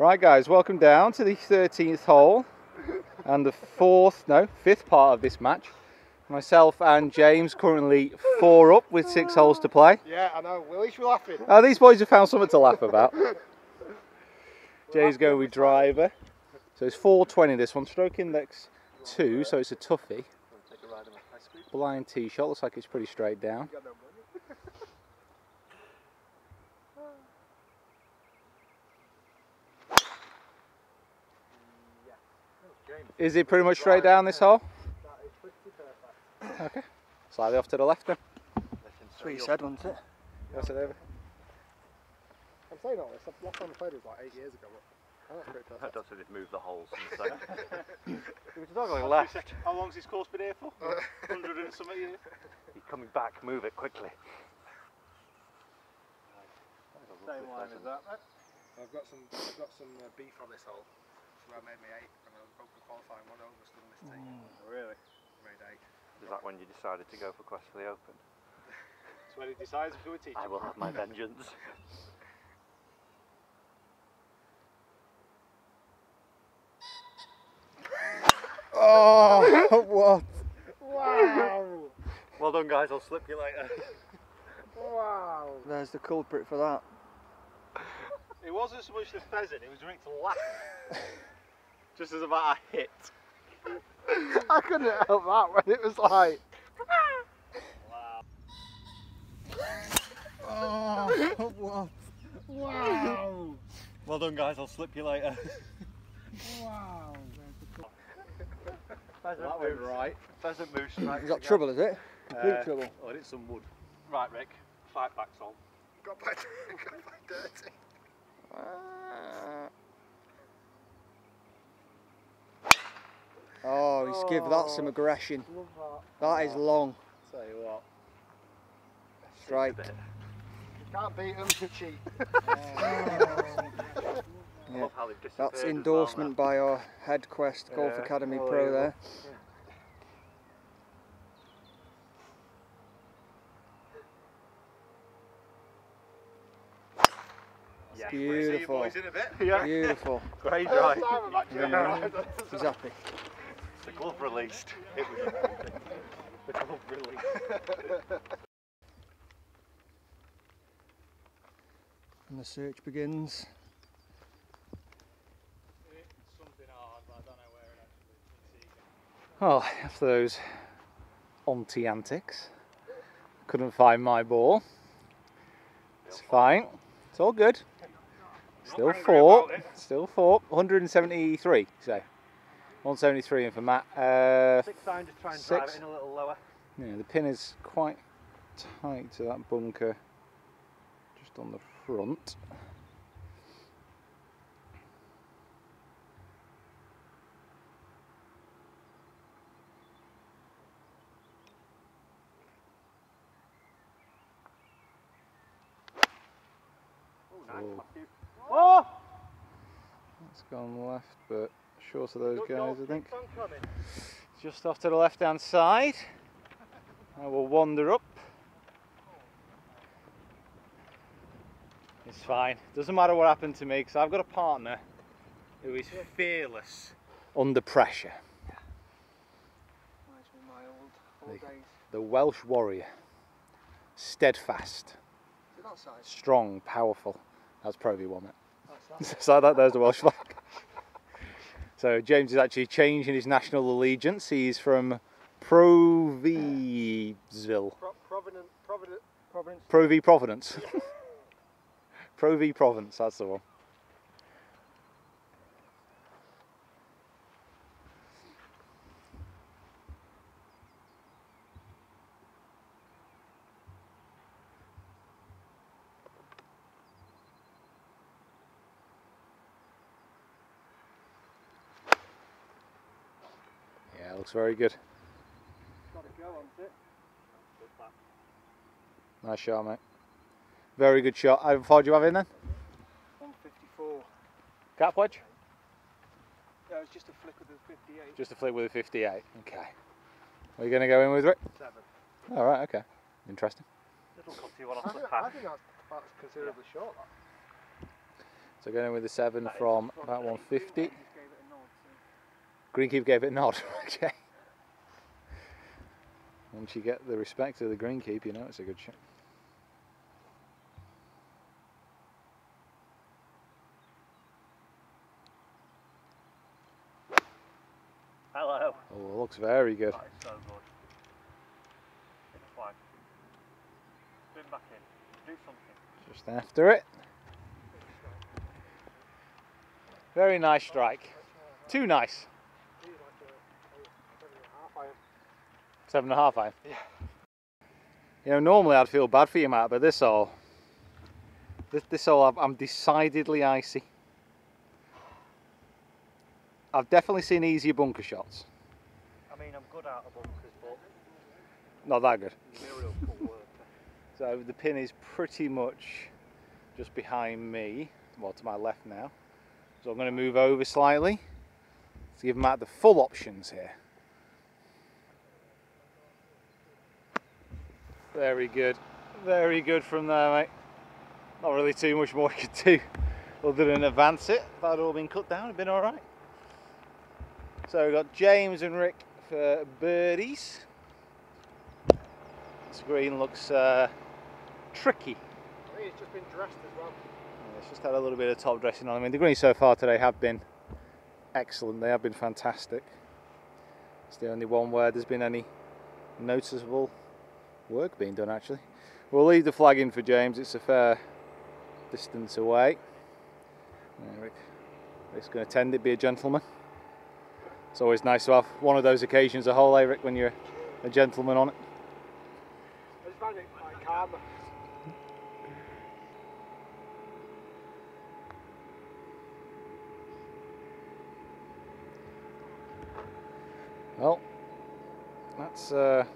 Right guys, welcome down to the 13th hole and the fourth, no, fifth part of this match. Myself and James currently four up with six holes to play. Yeah, I know. Well, at least we're laughing. Oh, these boys have found something to laugh about. Jay's going with driver. So it's 420 this one, stroke index 2, so it's a toughie. Blind tee shot, looks like it's pretty straight down. Is it pretty much straight down this hole? Okay. Slightly off to the left then. That's what you said, wasn't it? Pass it over. I'm saying all this. Last time I played was like eight years ago. But I don't think That doesn't it move the holes in the second. It was not going left. How long's this course been here for? 100 and something years? He's coming back, move it quickly. Same line as that. I've got some. I've got some uh, beef on this hole. So I made me eight, and I qualifying one over still in this team. Really? Made eight. Is that when you decided to go for Quest for the Open? That's when he decides if we're teaching. I will have my vengeance. Oh, what? Wow! Well done, guys. I'll slip you later. wow! There's the culprit for that. It wasn't so much the pheasant, it was Rick's laugh. Just as about a hit. I couldn't help that when it was like. Oh, what? Wow! Well done, guys. I'll slip you later. Wow! Pheasant That went right. Pheasant moves straight. Is that trouble, is it? Complete Uh, trouble. Oh, it's some wood. Right, Rick. Fight back, Sol. Got back, got back dirty. Oh, he's give that oh, some aggression. Love That is long. Tell you what. Strike. that. You can't beat them, you cheat. I love how they've disappeared That's as well endorsement by our head quest Golf Yeah, Academy Pro unbelievable. there. Yeah. Beautiful. in a bit. Yeah. Beautiful. Great drive. time I've actually Yeah. arrived at this. He's happy. The glove released. It was amazing. the glove released. And the search begins. Oh, after those auntie antics, couldn't find my ball. It's fine. It's all good. Still four. Still four. 173, say. 173 in for Matt. Uh, Six iron, just try and drive it in a little lower. yeah, the pin is quite tight to that bunker just on the front. Oh, nice. Oh! That's gone left, but short of those guys, I think. keep on coming. Just off to the left hand side. I will wander up. It's fine. Doesn't matter what happened to me because I've got a partner who is fearless under pressure. Days. The Welsh warrior. Steadfast, Is it that size? strong, powerful. That's Pro V1, mate. That's that. so that there's the Welsh flag. So James is actually changing his national allegiance. He's from Proviesville. Pro- Providence. Pro V Providence. Pro V Province, that's the one. Yeah, looks very good. Got to go, hasn't it? Nice shot, mate. Very good shot. How far do you have in then? 154. Gap wedge? Yeah, it's just a flick of the 58. Just a flip with a 58. Okay. Are you going to go in with it? Seven. All right. Okay. Interesting. Little cutty one I off the think, I think that's, that's considerably short. So going in with the seven from about 150. Just gave it a nod, so. Greenkeeper gave it a nod. okay. Once you get the respect of the greenkeeper, you know it's a good shot. Hello. Oh, it looks very good. That is so good. Hit the flag. Back in. Do something. Just after it. Very nice strike. Too nice. He's like a, a seven and a half iron. Seven and a half iron. Yeah. You know, normally I'd feel bad for you, Matt, but this all, this, this hole, I'm- decidedly icy. I've definitely seen easier bunker shots. I mean, I'm good out of bunkers, but Not that good. Muriel put work. So the pin is pretty much just behind me, well to my left now. So I'm going to move over slightly to give Matt the full options here. Very good, very good from there mate. Not really too much more you could do other than advance it. If that had all been cut down, it'd been alright. So we've got James and Rick for birdies. This green looks uh, tricky. I think he's just been dressed as well. Yeah, It's just had a little bit of top dressing on. I mean, the greens so far today have been excellent. They have been fantastic. It's the only one where there's been any noticeable work being done, actually. We'll leave the flag in for James. It's a fair distance away. Yeah, Rick, Rick's going to tend it, be a gentleman. It's always nice to have one of those occasions a whole, Rick, when you're a gentleman on it. Well, that's uh,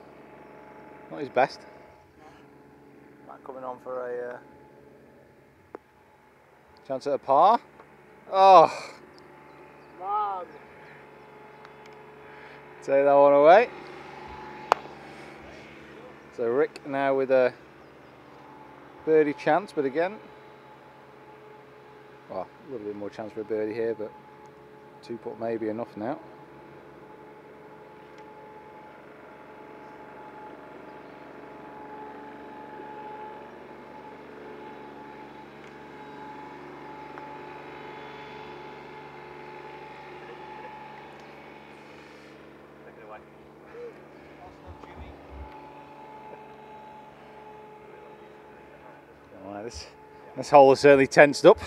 not his best. Matt coming on for a uh, chance at a par. Oh, Man. take that one away. So Rick now with a birdie chance, but again, well, a little bit more chance for a birdie here, but two putt may be enough now. Take it away. Well, this, this hole is certainly tensed up.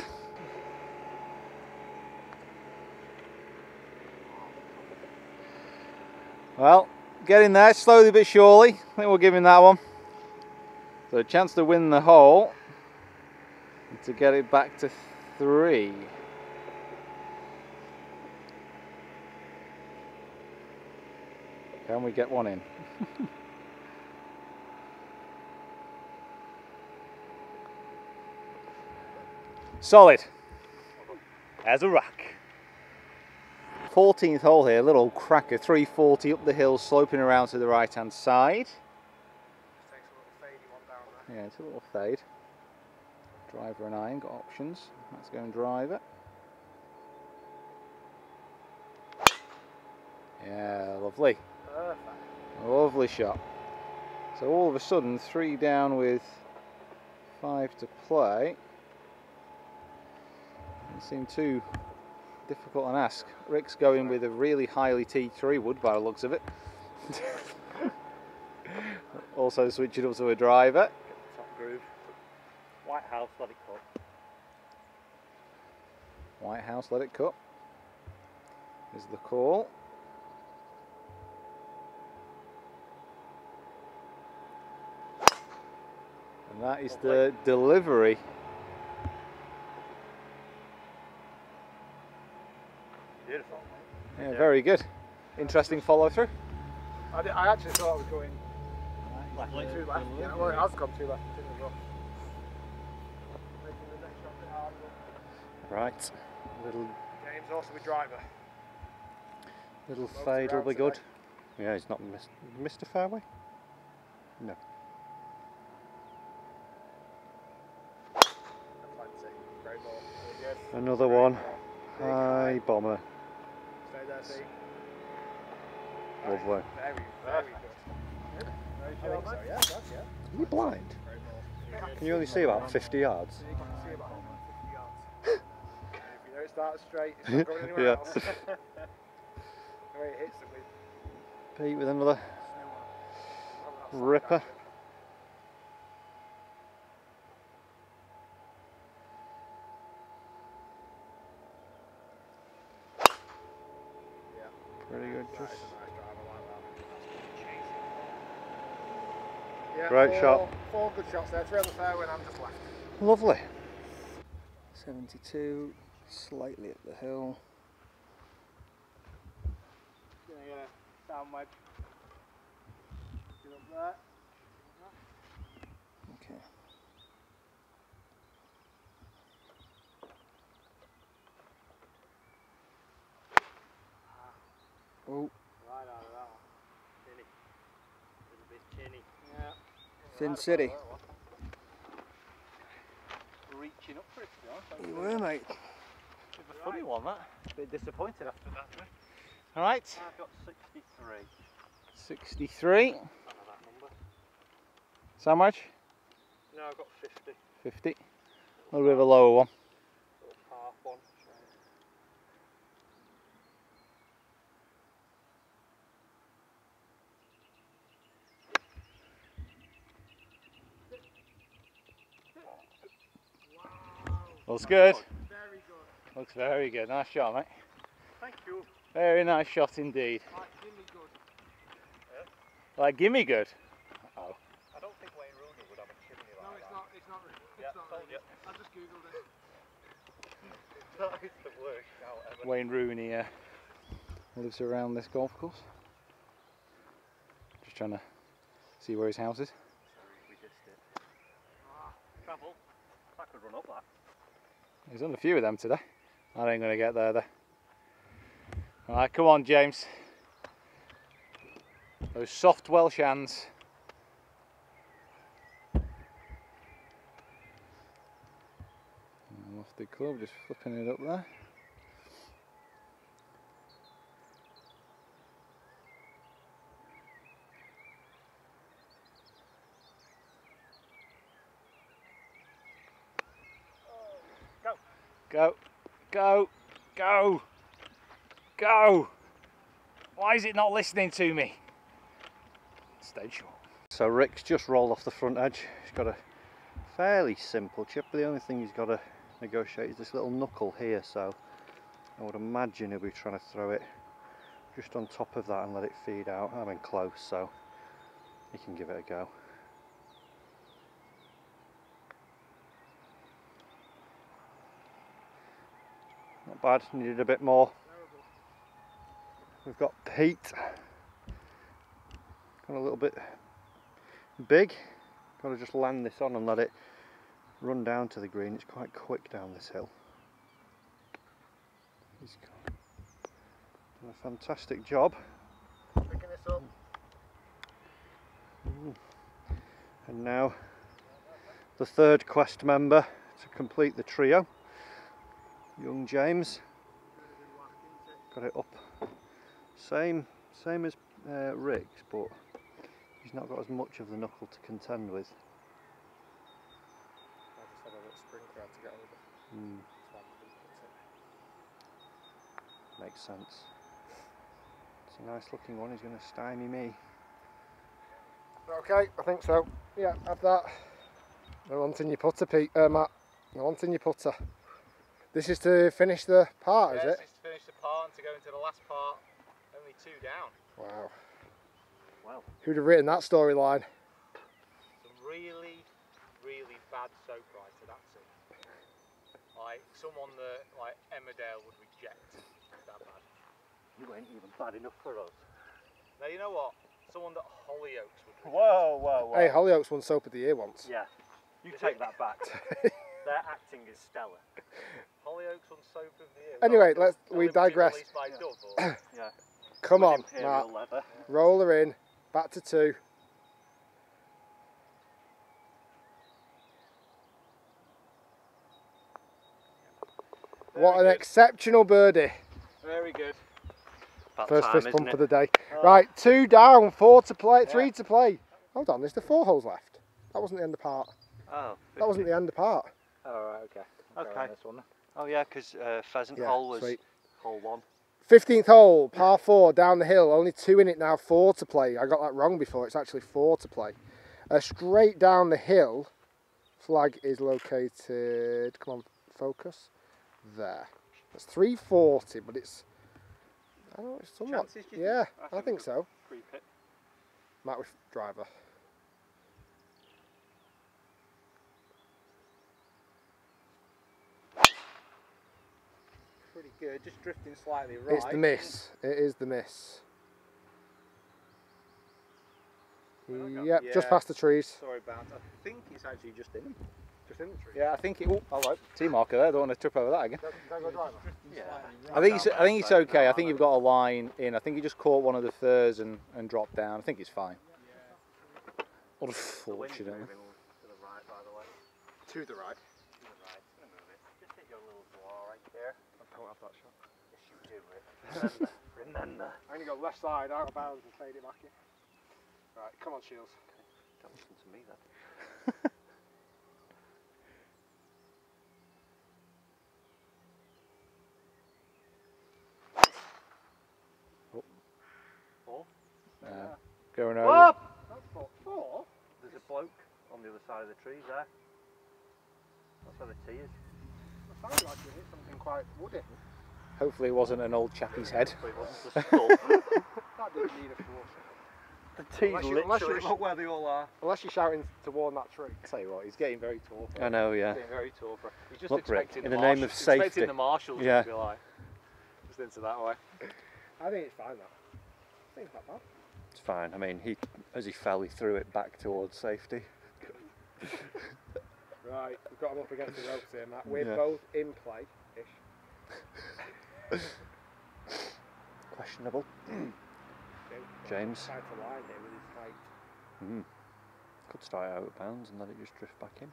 Well, getting there slowly but surely. I think we'll give him that one. So a chance to win the hole and to get it back to three. Can we get one in? Solid. As a rock. 14th hole here, little cracker, 340 up the hill, sloping around to the right hand side. Just takes a little fadey one down there. Yeah, it's a little fade. Driver and iron, got options. Let's go and drive it. Yeah, lovely. Perfect. Lovely shot. So all of a sudden, three down with five to play. Doesn't seem too difficult an ask. Rick's going with a really highly T3 wood by the looks of it. also switching up to a driver. Top groove. White House, let it cut. White House let it cut. Is the call. And that is the delivery. Yeah, very good. Interesting follow through. I, did, I actually thought I was going Left. too left. Yeah, well, it has gone too left. It's in the rough. Making the next shot a bit harder. Right. Little James also with driver. little Most fade will around be good. today. Yeah, he's not missed, missed a fairway. Plenty. Great ball. Very good. Another one. High bomber. Stay there, B. Lovely. Very, very good. I think so, yeah, that's, yeah. Are you blind? Can you only see about 50 yards? So you can see about 150 yards. If you don't start straight, it's not going anywhere Yeah. else. the way it hits them with Pete with another snow on it. That's ripper. sarcastic. Yeah, Pretty good. that Just is a nice drive, I like that. Yeah, Great four, shot. Four good shots there, three on the fairway and I'm just left. lovely. 72, slightly up the hill. Gonna get a down wedge. Get up there. Okay. Ah. Oh, Right out of that one. Tinny. Little bit tinny. Yeah. Fin City. Reaching up for it, to be honest. You were, mate. Bit of a funny one, that. Bit disappointed after that. one. All right, I've got 63. 63. None of. So much? No, I've got 50. 50. A little bit of a lower one. Sort of half one. Looks good. Very good. Looks very good. Nice shot, mate. Thank you. Very nice shot indeed. Like, Jimmy good. Like, gimme good. I don't think Wayne Rooney would have a chimney No, like it's that. not. It's not. It's Yeah, not told really. you. I just googled it. That is the worst shout ever. Wayne Rooney uh, lives around this golf course. Just trying to see where his house is. We dissed it. Travel. I could run up that. There's only a few of them today. I ain't going to get there though. Alright, come on, James. Those soft Welsh hands. The club, just flipping it up there. Go, go, go, go. Why is it not listening to me? Stay short. So Rick's just rolled off the front edge. He's got a fairly simple chip, but the only thing he's got to negotiate is this little knuckle here. So I would imagine he'll be trying to throw it just on top of that and let it feed out. I'm in close, so he can give it a go. Bad, needed a bit more. We've got Pete. Got a little bit big. Got to just land this on and let it run down to the green. It's quite quick down this hill. He's got- done a fantastic job. Picking this up. And now the third quest member to complete the trio. Young James. Got it up. Same same as uh, Rick's, but he's not got as much of the knuckle to contend with. I just had a little sprinkler to get over. Mm, So I couldn't put it. makes sense. It's a nice looking one. He's going to stymie me. Okay, I think so. Yeah, have that. No wanting your putter, Pete, uh, Matt. No wanting your putter. This is to finish the part, is it? This is to finish the part and to go into the last part, only two down. Wow. Well. Who'd have written that storyline? Some really, really bad soap writer, that's it. Like someone that like Emmerdale would reject. That bad. You ain't even bad enough for us. Now you know what? Someone that Hollyoaks would reject. Whoa, whoa, whoa. Hey, Hollyoaks won Soap of the Year once. Yeah. You take that back. Their acting is stellar. Hollyoaks on soap of the year. Anyway, let's- we digress. Released by Dove, or- Yeah. Come With on, Imperial Matt. leather. Roll her in. Back to two. What an exceptional birdie. Very good. About First time, fist isn't bump it? of the day. Oh. Right, two down, four to play, three to play. Hold on, there's the four holes left. That wasn't the end of part. Oh, That wasn't the end of part. All right. Okay. Okay. This one. oh yeah, because uh, pheasant Yeah, hole was sweet. hole one. 15th hole, par four, down the hill. Only two in it now, four to play. I got that wrong before. It's actually four to play. Uh, straight down the hill, flag is located. Come on, focus. There. That's 340, but it's. I don't know, it's somewhat. Chances, do you yeah, think? I think so. Creep it. Matt with driver. Pretty good. Just drifting slightly right. It's the miss. It is the miss. Yep, just past the trees. Sorry, bounce. I think it's actually just in. Just in the tree. Yeah, I think it. Oh, all right. T marker there. Don't want to trip over that again. driver. Yeah. I think it's. I think it's okay. I think you've got a line in. I think you just caught one of the furs and and dropped down. I think it's fine. What a The wind's fortunate. moving to the right, by the way. To the right. To the right. It's gonna move it. Just hit your little draw right there. I don't have that shot. Yes, you do it. Remember. Remember. I'm going to go left side, out of bounds and fade it back in. Right, come on, Shiels. Don't listen to me then. Uh, going over. Whoa! That's four. Four? There's a bloke on the other side of the trees there. That's where the tee is. It sounded like you hit something quite woody. Hopefully, it wasn't an old chappie's head. But it wasn't the skull. That didn't need a force. the tee's Unless you- unless literally you- look where they all are. Unless you're shouting to warn that tree. tell you what, he's getting very tall. I know, yeah. Getting very tall for. He's just Look, Rick, expecting in the the name of marshals- safety. Expecting the marshals Yeah. to be like. Just into that way. I think it's fine, that. I think it's not bad. It's fine. I mean, he as he fell, he threw it back towards safety. Right, we've got him up against the ropes here, Matt. We're Yeah. both in play ish. Questionable. James. Tried to line here with his height. Mm. Could start out of bounds and let it just drift back in.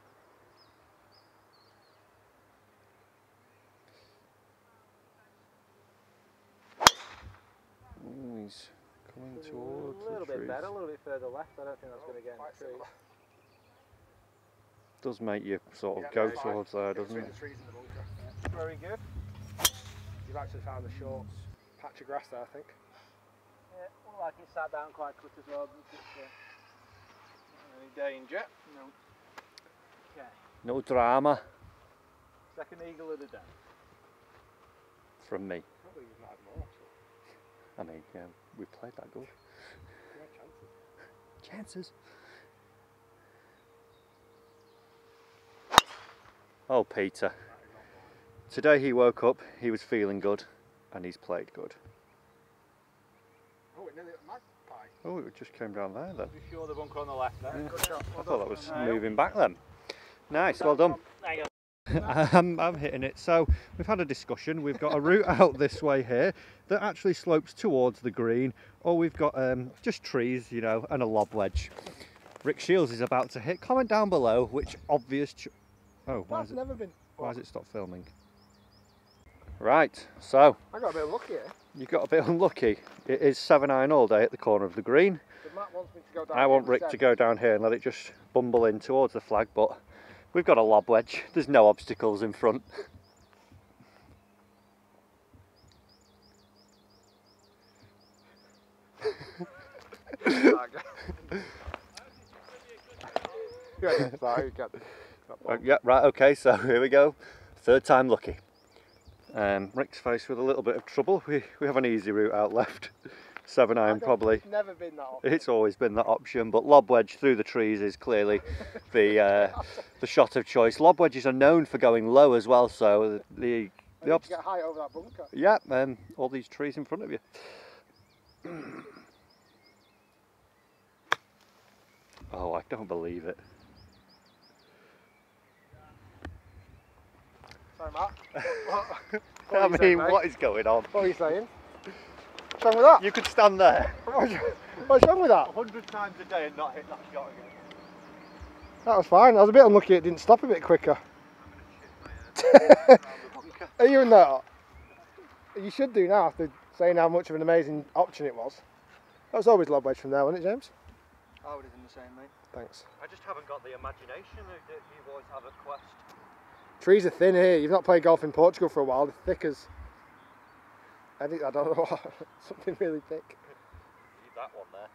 Ooh, he's coming towards a little the bit trees. better, a little bit further left. I don't think that's going to get in the trees. similar. Does make you sort of Yeah, go no, it's fine. towards there, doesn't it? the trees and the bunker. Very good. You've actually found the short patch of grass there, I think. Yeah, looked like it sat down quite quick as well. Didn't it? Uh, Any danger? No. Okay. No drama Second eagle of the day. from me. Probably you've not had more, actually. I mean, yeah, we played that good. You chances. Chances. Oh, Peter. Today he woke up, he was feeling good, and he's played good. Oh, it nearly magpie. Oh, it just came down there then. You sure the bunker on the left there? Yeah. Good shot. I thought that was moving back then. Nice, well done. I'm, I'm hitting it. So we've had a discussion. We've got a route out this way here that actually slopes towards the green, or we've got um, just trees, you know, and a lob wedge. Rick Shiels is about to hit. Comment down below which obvious. Oh, why That's is it? never been. Why has it stopped filming? Right, so I got a bit unlucky here. you got a bit unlucky. It is 7 iron all day at the corner of the green. So Matt wants me to go down. I want Rick to go down here and let it just bumble in towards the flag, but we've got a lob wedge. There's no obstacles in front. yeah, sorry, you can. Uh, yeah, right, okay, so here we go. Third time lucky. Um, Rick's faced with a little bit of trouble. We, we have an easy route out left. Seven iron probably. It's never been that often. It's always been that option, but lob wedge through the trees is clearly the uh, the shot of choice. Lob wedges are known for going low as well, so the the, the get high over that bunker. yeah, um, all these trees in front of you. Oh, I don't believe it. Sorry, Matt. what, what I are you saying, mean, what is going on? What are you saying? What's wrong with that? You could stand there. What's, what's wrong with that? hundred times a day and not hit that shot again. That was fine. I was a bit unlucky it didn't stop a bit quicker. bunker. Are you not? You should do now after saying how much of an amazing option it was. That was always lob wedge from there, wasn't it, James? I would have done the same, mate. Thanks. I just haven't got the imagination that that you always have at Quest. Trees are thin here. You've not played golf in Portugal for a while. They're thick as. I think I don't know what. Something really thick. That one there.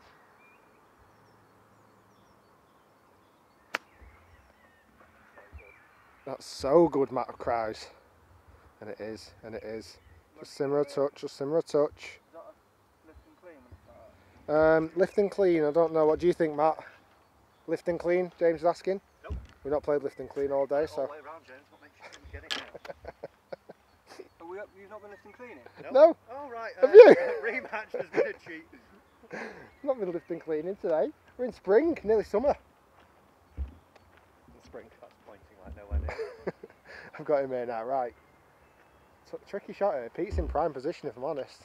That's so good, Matt Krause. And it is, and it is. Just simmer a touch, just simmer a touch. Is that a lift and clean? Um, lift and clean, I don't know. What do you think, Matt? Lift and clean, James is asking? Nope. We've not played lift and clean all day, so. The way around, James. What makes you think get it now? Are we up, you've not been lifting cleaning? No, Oh, right. Have uh, you? rematch has been a cheat. not been lift and cleaning today. We're in spring, nearly summer. Spring. That's pointing like nowhere near. I've got him here now, right. T- tricky shot here. Pete's in prime position, if I'm honest.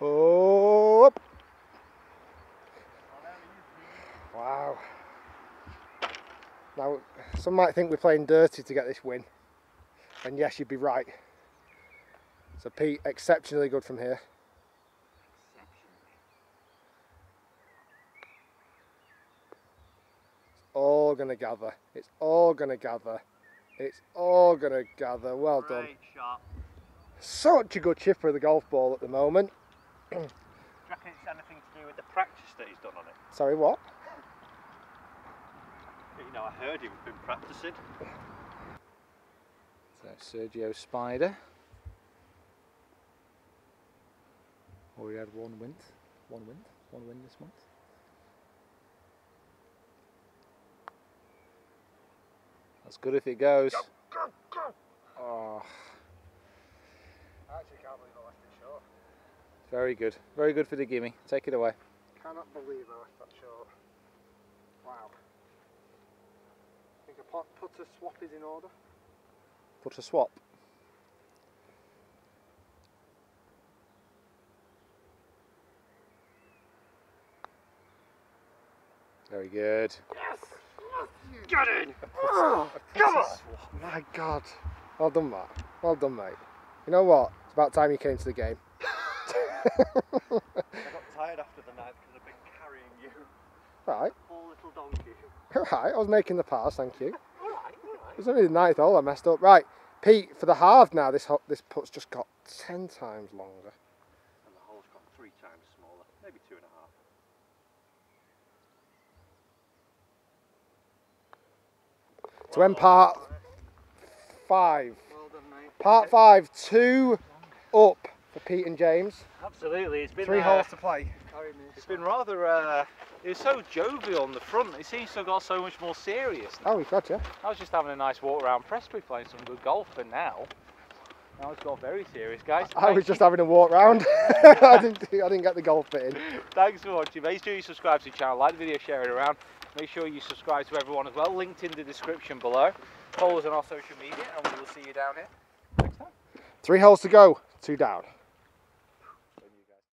Oh! up. Wow. Now, some might think we're playing dirty to get this win. And yes, you'd be right. So Pete, exceptionally good from here. It's all gonna gather. It's all gonna gather. It's all gonna gather. Well done. Shot. Such a good chipper of the golf ball at the moment. Do you reckon it's anything to do with the practice that he's done on it? Sorry, what? You know, I heard he'd been practicing. So Sergio Spider. Already had one wind, One wind, One win this month. That's good if it goes. Oh, I actually can't believe I left it short. very good. Very good for the gimme. Take it away. Cannot believe I left that short. Wow. Think a putter swap is in order. Put a swap. Very good. Yes! Hmm. Get in! Ah, come on! My God. Well done, Matt. Well done, mate. You know what? It's about time you came to the game. I got tired after the night because I've been carrying you. Right. Right. I was making the pass. Thank you. It was only the ninth hole I messed up. Right. Pete, for the half now, this this putt's just got ten times longer. And the hole's got three times smaller, maybe two and a half. To end part five. Well done, mate. Part five, two up for Pete and James. Absolutely. It's been Three holes to play. It's been rather. Uh, it was so jovial on the front. It seems to have got so much more serious. Now. Oh, we've got you. I was just having a nice walk around Prestbury playing some good golf, and now, now it's got very serious, guys. I was just having a walk round. I didn't. I didn't get the golf bit in. Thanks for watching. Make sure you subscribe to the channel, like the video, share it around. Make sure you subscribe to everyone as well. Linked in the description below. Follow us on our social media, and we will see you down here next time. Three holes to go. Two down.